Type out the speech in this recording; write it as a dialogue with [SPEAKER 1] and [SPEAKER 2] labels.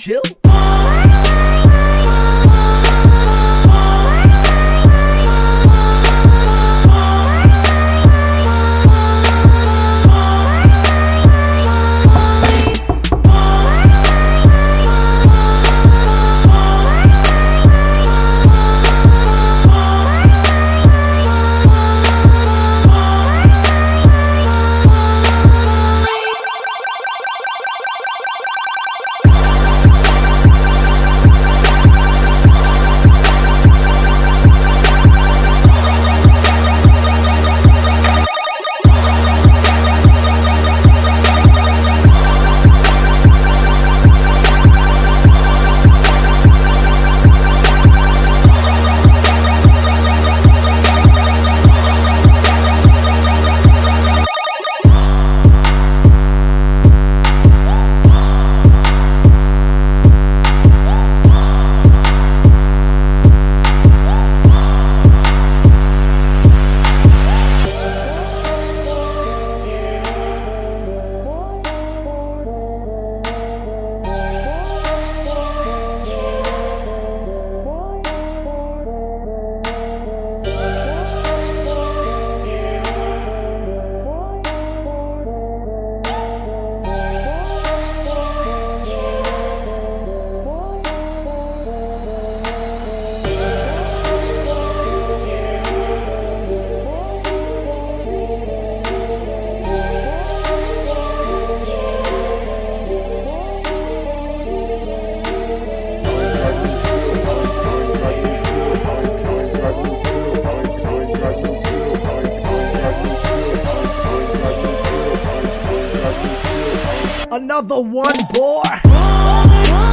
[SPEAKER 1] chill. another one, boy.